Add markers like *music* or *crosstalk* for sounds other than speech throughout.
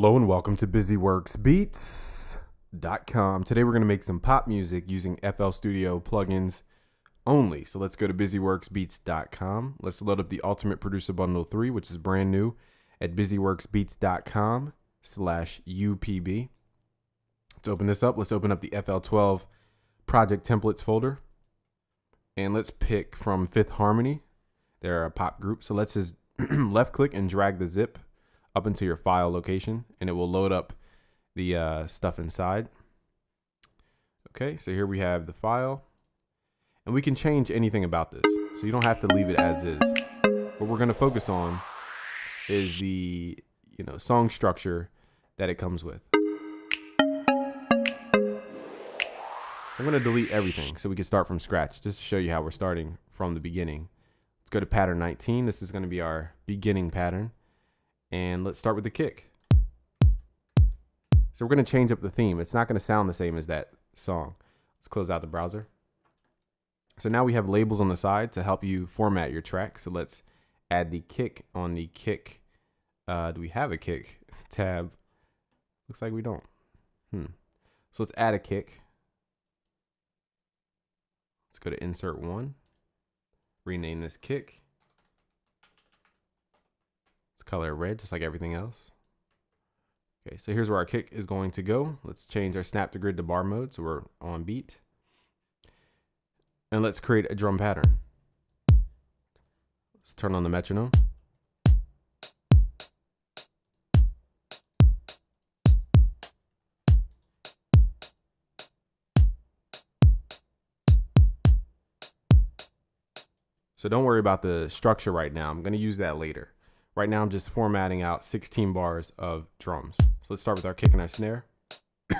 Hello and welcome to BusyWorksBeats.com. Today we're going to make some pop music using FL Studio plugins only. So let's go to BusyWorksBeats.com. Let's load up the Ultimate Producer Bundle 3, which is brand new at BusyWorksBeats.com slash UPB. Let's open this up. Let's open up the FL12 project templates folder. And let's pick from Fifth Harmony. They're a pop group. So let's just *clears throat* left click and drag the zip up into your file location and it will load up the uh, stuff inside. Okay, so here we have the file and we can change anything about this. So you don't have to leave it as is. What we're gonna focus on is the you know song structure that it comes with. I'm gonna delete everything so we can start from scratch just to show you how we're starting from the beginning. Let's go to pattern 19. This is gonna be our beginning pattern. And let's start with the kick. So we're going to change up the theme. It's not going to sound the same as that song. Let's close out the browser. So now we have labels on the side to help you format your track. So let's add the kick on the kick. Uh, do we have a kick *laughs* tab? Looks like we don't. Hmm. So let's add a kick. Let's go to insert one. Rename this kick color red, just like everything else. Okay, so here's where our kick is going to go. Let's change our snap to grid to bar mode so we're on beat. And let's create a drum pattern. Let's turn on the metronome. So don't worry about the structure right now. I'm going to use that later. Right now I'm just formatting out 16 bars of drums. So let's start with our kick and our snare. *coughs*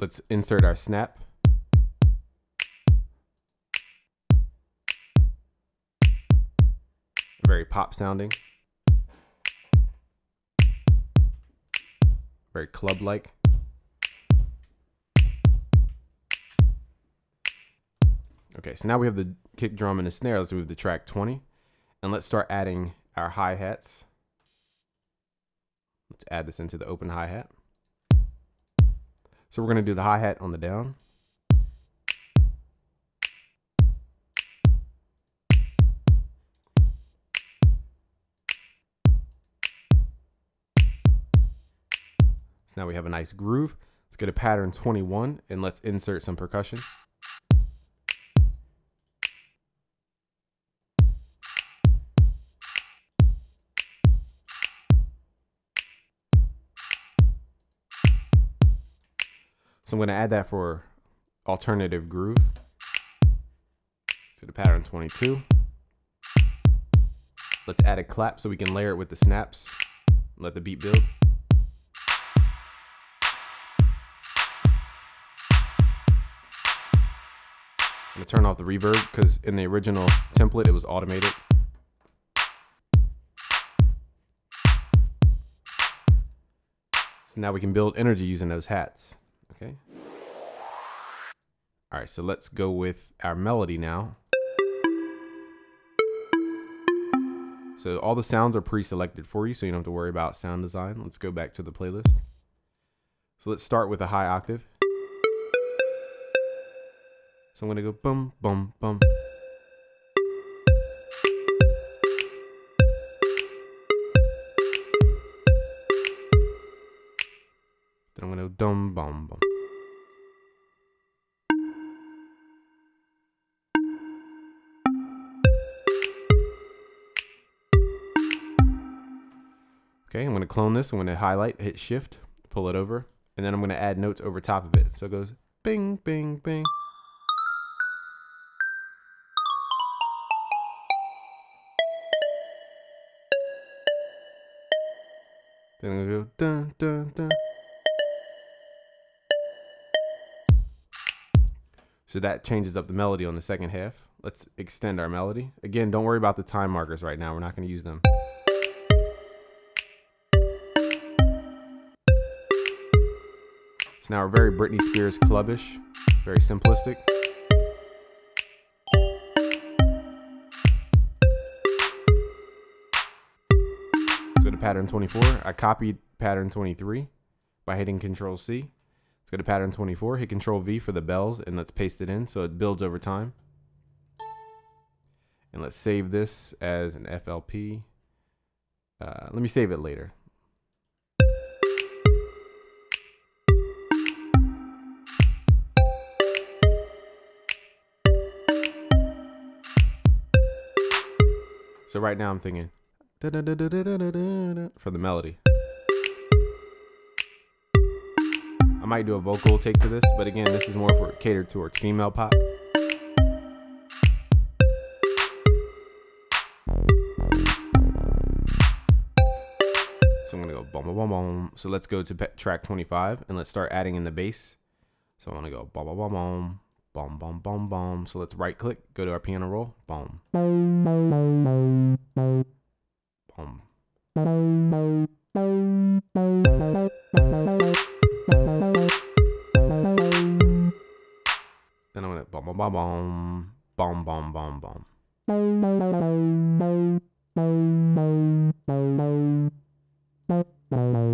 let's insert our snap. Very pop sounding. Very club Okay, so now we have the kick drum and the snare. Let's move the track 20. And let's start adding our hi-hats. Let's add this into the open hi-hat. So we're going to do the hi-hat on the down. So now we have a nice groove. Let's go to pattern 21 and let's insert some percussion. I'm going to add that for alternative groove to the pattern 22. Let's add a clap so we can layer it with the snaps. Let the beat build. I'm gonna turn off the reverb because in the original template it was automated. So now we can build energy using those hats. Okay. All right, so let's go with our melody now. So all the sounds are pre-selected for you, so you don't have to worry about sound design. Let's go back to the playlist. So let's start with a high octave. So I'm gonna go bum, bum, bum. Then I'm gonna go dum, bum, bum. Okay, I'm gonna clone this. I'm gonna highlight, hit shift, pull it over, and then I'm gonna add notes over top of it. So it goes bing, bing, bing. Then I'm gonna go dun, dun, dun. So that changes up the melody on the second half. Let's extend our melody. Again, don't worry about the time markers right now. We're not gonna use them. So now we're very Britney Spears clubbish, very simplistic. It's going to pattern 24. I copied pattern 23 by hitting Control C. Let's go to pattern 24, hit Control V for the bells, and let's paste it in so it builds over time. And let's save this as an FLP. Uh, let me save it later. So right now I'm thinking for the melody. I might do a vocal take to this, but again, this is more for catered towards female pop. So I'm gonna go boom, boom, boom. So let's go to track 25 and let's start adding in the bass. So I want to go boom, boom, boom, boom, boom, boom, boom, boom. So let's right click, go to our piano roll, boom. Boom. Then I'm gonna boom, boom, boom, boom, boom, boom, boom, boom. Then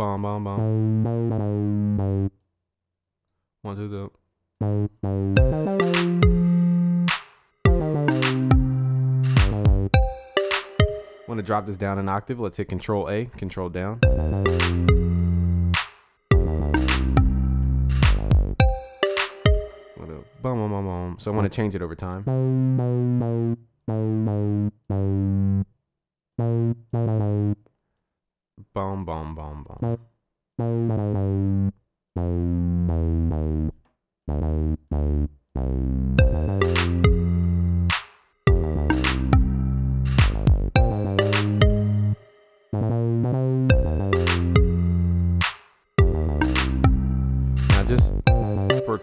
bum bum bum. One, two, three. Want to drop this down an octave? Let's hit Control A, Control down. So I want to change it over time. Boom, boom, boom, boom.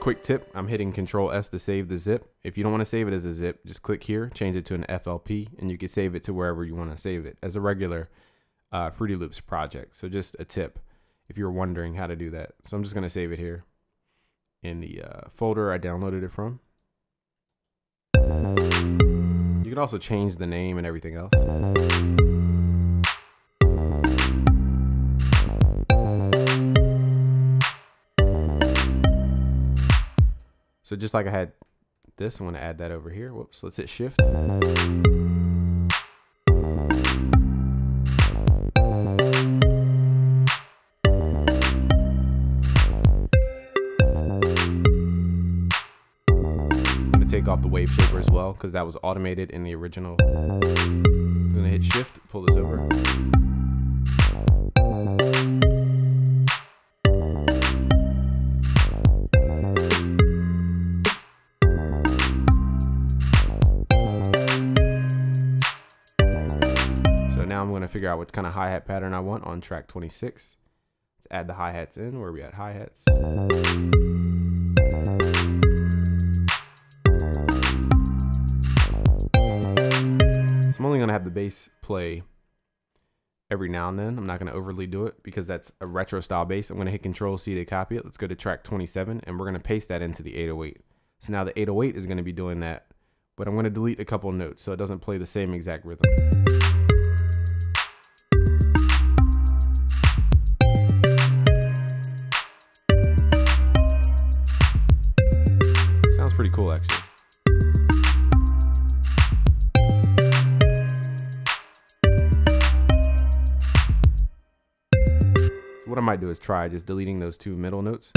quick tip, I'm hitting Control S to save the zip. If you don't want to save it as a zip, just click here, change it to an FLP, and you can save it to wherever you want to save it as a regular uh, Fruity Loops project. So just a tip if you're wondering how to do that. So I'm just going to save it here in the uh, folder I downloaded it from. You can also change the name and everything else. So just like I had this, I'm going to add that over here. Whoops, let's hit shift. Off the wave shaper as well because that was automated in the original. I'm gonna hit shift, pull this over. So now I'm to figure out what kind of hi-hat pattern I want on track 26. Let's add the hi-hats in. Where we at? Hi-hats. The bass play every now and then. I'm not going to overly do it because that's a retro style bass. I'm going to hit Control C to copy it. Let's go to track 27 and we're going to paste that into the 808. So now the 808 is going to be doing that, but I'm going to delete a couple notes so it doesn't play the same exact rhythm. Might do is try just deleting those two middle notes.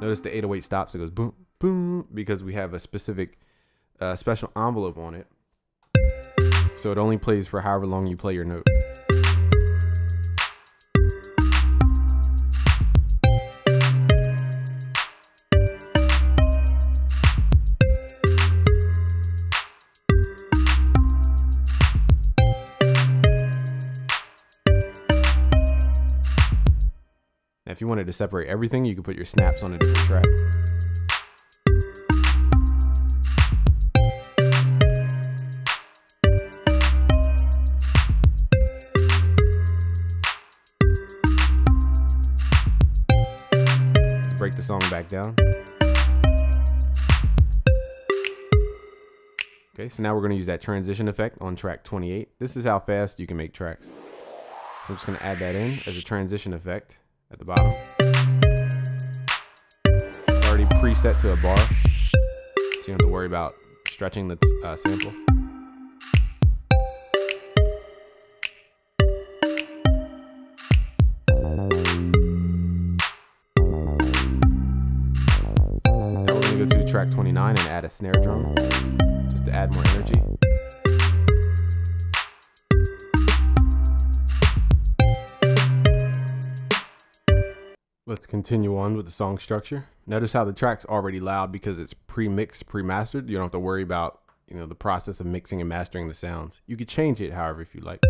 Notice the 808 stops, it goes boom, boom, because we have a specific uh, special envelope on it. So it only plays for however long you play your note. If you wanted to separate everything, you could put your snaps on a different track. Let's break the song back down. Okay, so now we're going to use that transition effect on track 28. This is how fast you can make tracks. So I'm just going to add that in as a transition effect at the bottom. It's already preset to a bar, so you don't have to worry about stretching the uh, sample. Now we're to go to track 29 and add a snare drum just to add more energy. Let's continue on with the song structure. Notice how the track's already loud because it's pre-mixed, pre-mastered. You don't have to worry about, you know, the process of mixing and mastering the sounds. You could change it however if you like.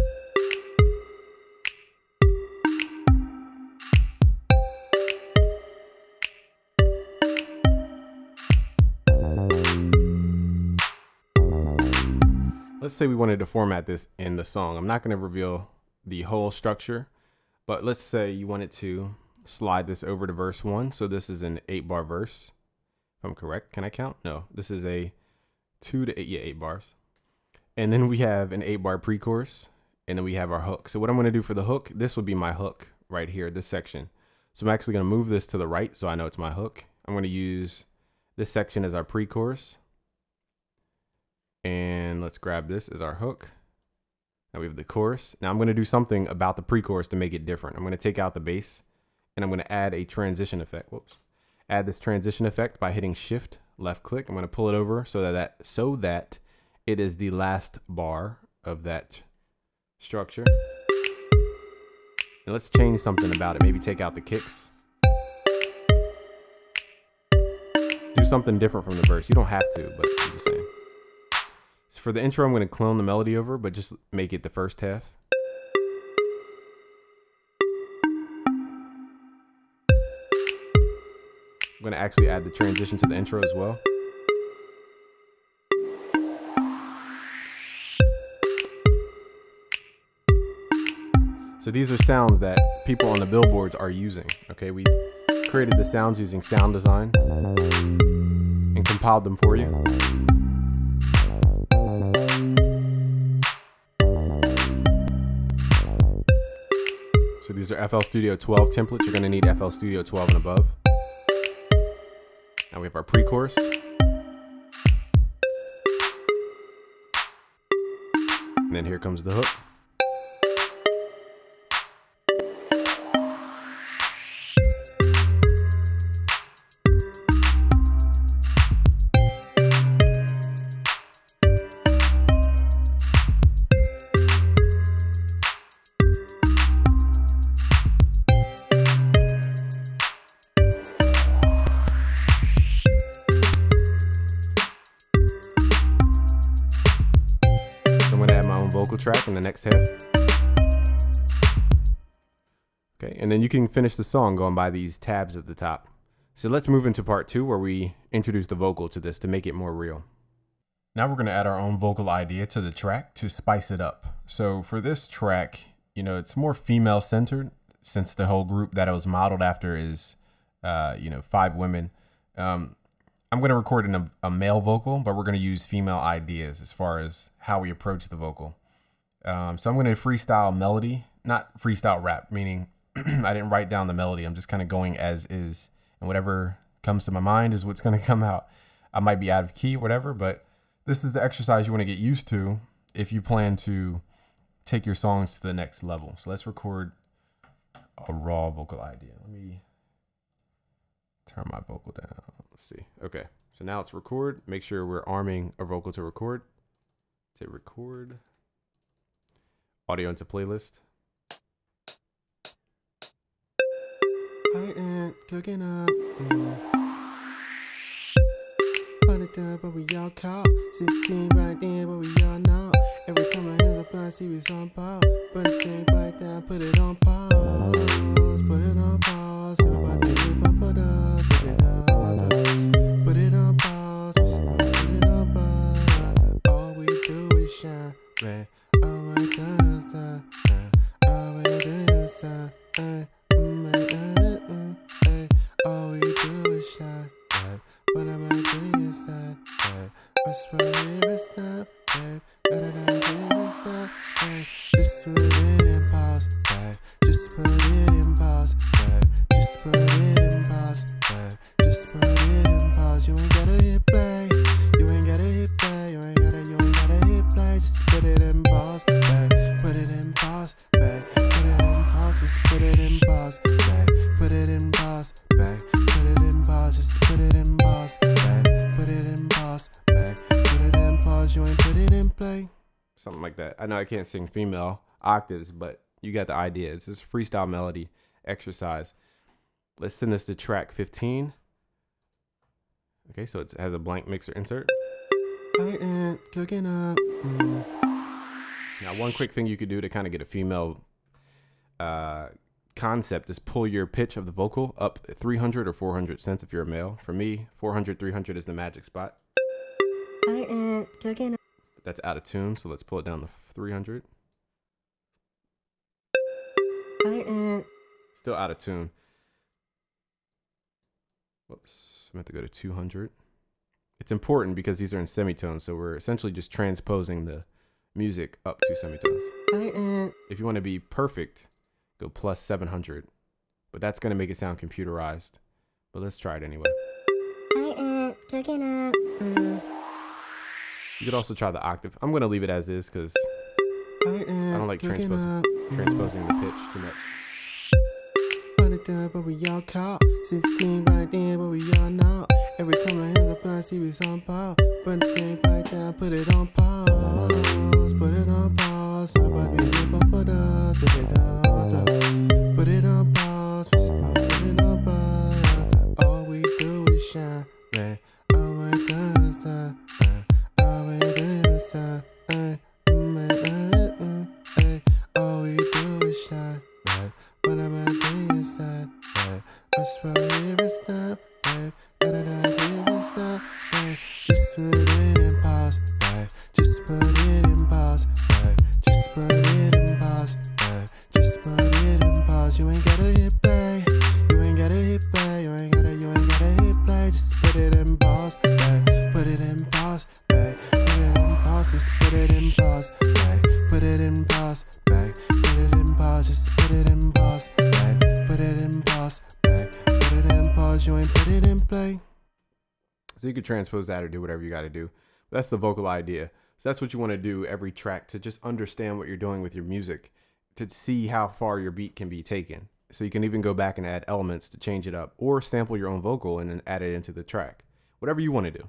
let's say we wanted to format this in the song. I'm not going to reveal the whole structure, but let's say you wanted to slide this over to verse one. So this is an eight bar verse. If I'm correct, can I count? No, this is a two to eight, yeah, eight bars. And then we have an eight bar pre-chorus and then we have our hook. So what I'm going to do for the hook, this would be my hook right here, this section. So I'm actually going to move this to the right so I know it's my hook. I'm going to use this section as our pre-chorus and let's grab this as our hook. Now we have the chorus. Now I'm going to do something about the pre-chorus to make it different. I'm going to take out the bass and I'm going to add a transition effect. Whoops. Add this transition effect by hitting shift left click. I'm going to pull it over so that, that so that it is the last bar of that structure. And let's change something about it. Maybe take out the kicks. Do something different from the verse. You don't have to, but I'm just saying. So for the intro, I'm going to clone the melody over, but just make it the first half. I'm to actually add the transition to the intro as well. So these are sounds that people on the billboards are using. Okay, we created the sounds using sound design and compiled them for you. So these are FL Studio 12 templates. You're to need FL Studio 12 and above. Now we have our pre-chorus. And then here comes the hook. Okay, and then you can finish the song going by these tabs at the top. So let's move into part two where we introduce the vocal to this to make it more real. Now we're going to add our own vocal idea to the track to spice it up. So for this track, you know, it's more female centered since the whole group that it was modeled after is, uh, you know, five women. Um, I'm going to record in a, a male vocal, but we're going to use female ideas as far as how we approach the vocal. Um, so I'm going to freestyle melody, not freestyle rap, meaning *clears throat* I didn't write down the melody. I'm just kind of going as is, and whatever comes to my mind is what's *laughs* going to come out. I might be out of key, whatever, but this is the exercise you want to get used to if you plan to take your songs to the next level. So let's record a raw vocal idea. Let me turn my vocal down. Let's see. Okay. So now it's record. Make sure we're arming our vocal to record. Say record audio into playlist. I ain't cooking up. Put it down, but we all call. 16 right there, but we all know. Every time I hit the I see we on pause. But it's right down, put it on pause. Put it on pause. Everybody live up for the know I can't sing female octaves, but you got the idea. It's just freestyle melody exercise. Let's send this to track 15. Okay, so it has a blank mixer insert. I ain't cooking up. Mm. Now, one quick thing you could do to kind of get a female uh, concept is pull your pitch of the vocal up 300 or 400 cents if you're a male. For me, 400, 300 is the magic spot. I ain't cooking that's out of tune, so let's pull it down to 300. Still out of tune. Whoops, I'm going to go to 200. It's important because these are in semitones, so we're essentially just transposing the music up two semitones. If you want to be perfect, go plus 700. But that's going to make it sound computerized. But let's try it anyway. I ain't cooking up. Mm. You could also try the octave. I'm going to leave it as is because I. I don't like transposing, transposing the pitch too much. Put it down, but we all caught. 16 right then, but we all know. Every time my hands up, I see on pause. Put the same right down, put it on pause. Put it on pause. How about we live up for us? If it pause, babe. Put it in pause, babe. Put it in pause. Just put it in pause, babe. Put it in pause, babe. Put it in pause. Just put it in pause, babe. Put it in pause, babe. Put it in pause. You ain't put it in play. So you could transpose that or do whatever you got to do. That's the vocal idea. So that's what you want to do every track to just understand what you're doing with your music, to see how far your beat can be taken. So you can even go back and add elements to change it up or sample your own vocal and then add it into the track. Whatever you want to do.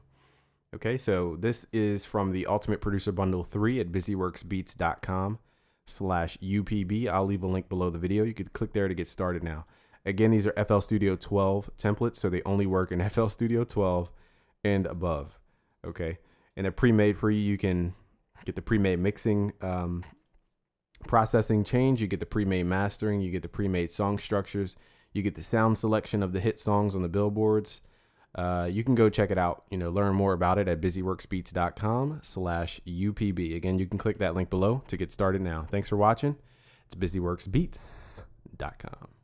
Okay, so this is from the Ultimate Producer Bundle 3 at busyworksbeats.com slash UPB. I'll leave a link below the video. You could click there to get started now. Again, these are FL Studio 12 templates, so they only work in *laughs* FL Studio 12 and above. Okay, and they're pre-made for you. You can get the pre-made mixing um, processing change. You get the pre-made mastering. You get the pre-made song structures. You get the sound selection of the hit songs on the billboards. Uh, you can go check it out. You know, learn more about it at busyworksbeats.com slash UPB. Again, you can click that link below to get started now. Thanks for watching. It's busyworksbeats.com.